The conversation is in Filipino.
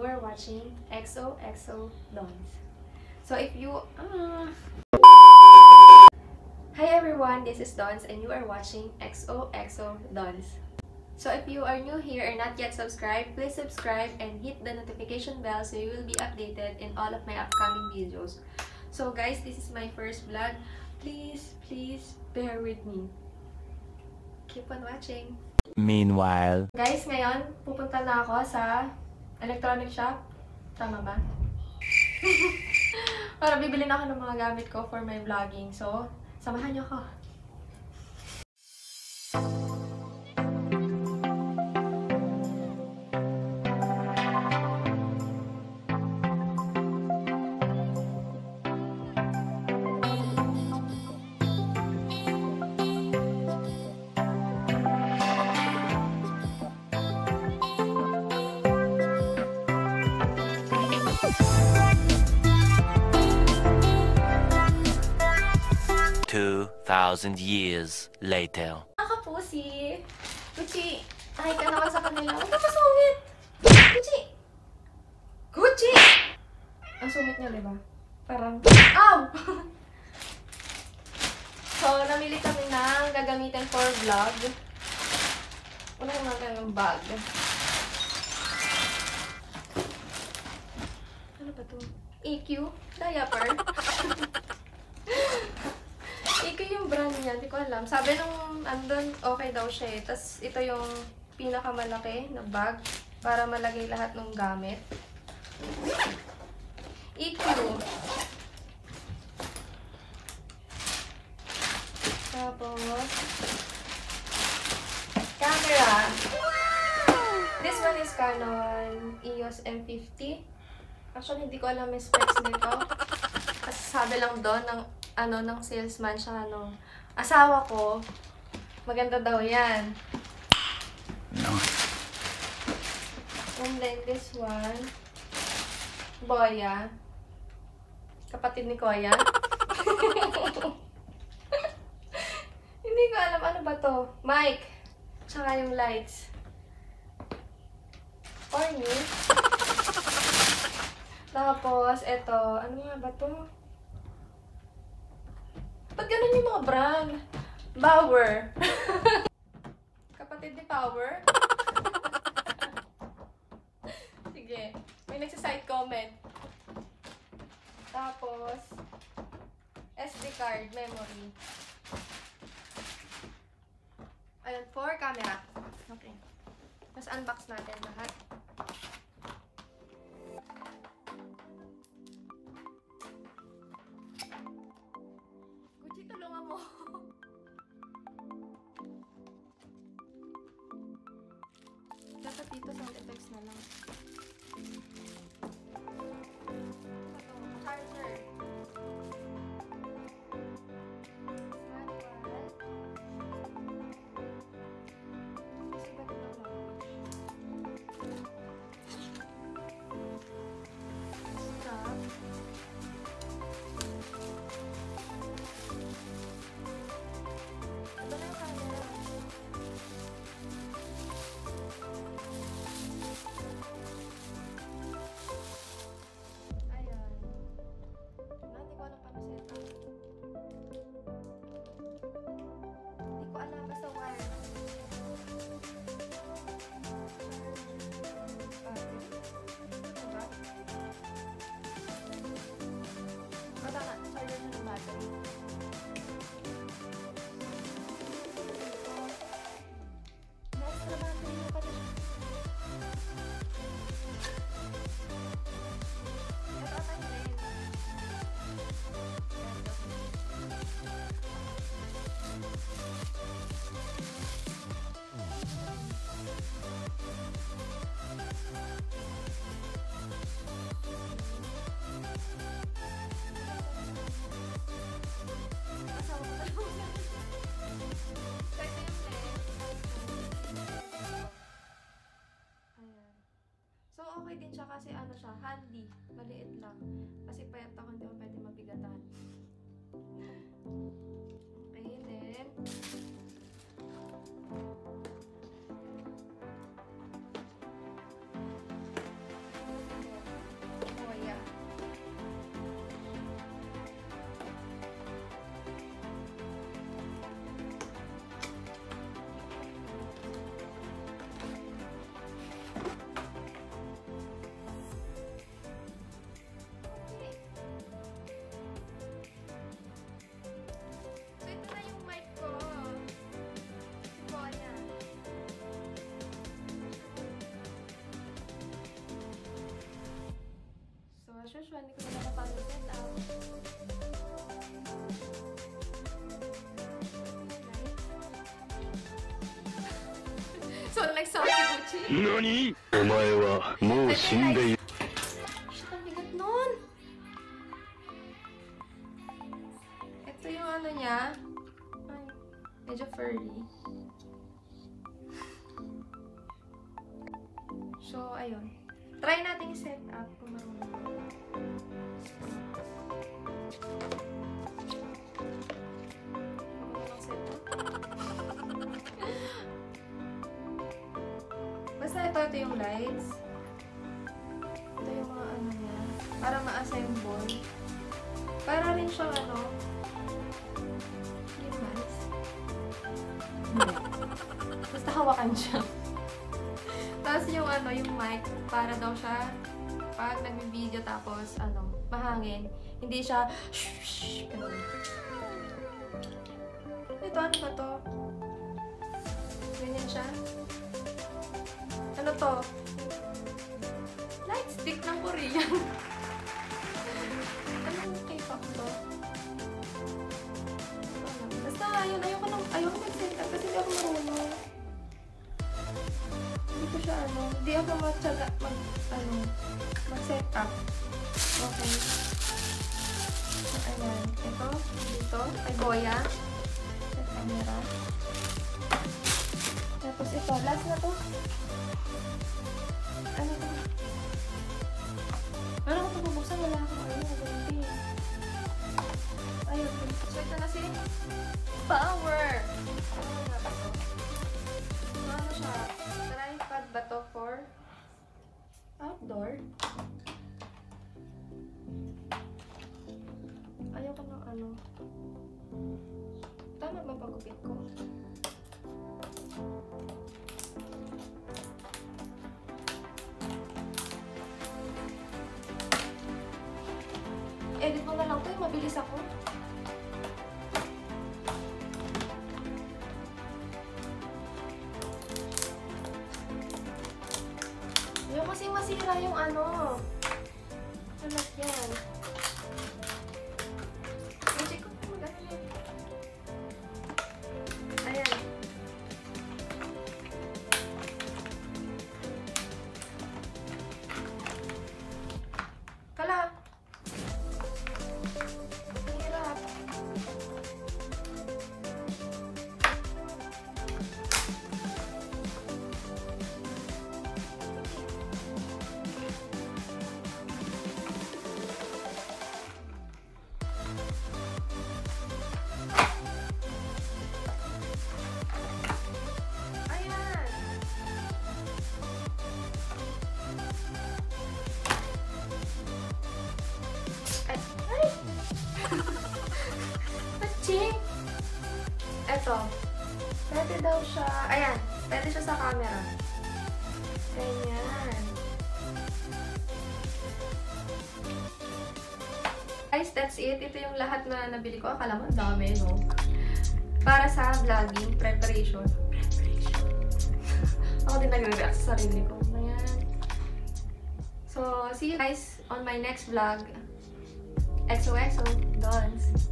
You are watching XOXO Dons. So if you... Uh... Hi everyone, this is Dons and you are watching XOXO Dons. So if you are new here and not yet subscribed, please subscribe and hit the notification bell so you will be updated in all of my upcoming videos. So guys, this is my first vlog. Please, please bear with me. Keep on watching. Meanwhile, Guys, ngayon, pupunta na ako sa electronic shop. Tama ba? Para bibili na ako ng mga gamit ko for my vlogging. So, samahan niyo ako. Thousand years later. Mga kapusi! Gucci! Ay, ka naman sa kanila. Huwag ka masungit! Gucci! Gucci! Ang sungit niya, di ba? Parang, ow! so, namili kami ng gagamitin for vlog. Una naman yung bag. Ano ba to? EQ? Diaper? Niya, hindi ko alam. Sabi nung andun, okay daw siya eh. Tapos ito yung pinakamalaki na bag para malagay lahat ng gamit. EQ. Tapos, camera. This one is Canon EOS M50. Actually, hindi ko alam yung specs nito. Kasi sabi lang doon ng ano ng salesman siya ano asawa ko maganda daw yan. And then this one Boya kapatid ni Koya. Hindi ko alam ano ba to. Mic. Tsaka yung lights. Orny. Tapos, eto. Ano nga ba to? Yung mga brand? Bauer. Kapatid ni Power? Sige. May nagsaside comment. Tapos, SD card, memory. Ayun, for camera. Okay. Tapos unbox natin lahat. Dito sound effects na lang. Okay din siya kasi ano siya, handy. Maliit lang. Kasi payat ako, hindi ako pwede mabigatan. Okay, then. usual, hindi ko na napapag-set so, nag-sound si Gucci. Nani? Omae wa mou shindei. Shit, ang bigat nun! Ito yung ano niya. Ay, medyo furry. So, ayun. Try natin i-set up kung marunong. Basta ito, ito yung lights. Ito yung mga ano niya. Para ma-assemble. Para rin siyang ano. Lights. Hindi. Basta hawakan siya. Tapos yung ano, yung mic, para daw siya pag nagbi-video tapos ano, mahangin. Hindi siya. Ito, ano ba to? Ganyan siya. Ano to? Light stick ng Korean. Anong K-pop to? Basta, ayun, ayoko nang, ayoko mag-set up kasi hindi ako marunong. Hindi ko siya, ano, hindi ako matyaga, mag, ano, mag-set up. Okay. So, ayan. Ito, dito, ay Goya. Sa camera. Tapos ito, last na to. Ano to? Ano ko ito bubuksan? Wala akong ano. Ganti. Ayun. Check na na si Power! Ano nga ba to? Ano siya? Tripod ba to for outdoor? To, mabilis ako. Ayaw kasi masira yung ano. Paching! Eto. Pwede daw siya, ayan, pwede siya sa camera. Ganyan. Guys, that's it. Ito yung lahat na nabili ko. Akala mo, dami, no? Para sa vlogging, preparation. Preparation. Ako din nagre-react sa sarili ko. Ayan. So, see you guys on my next vlog. XOXO, Dons.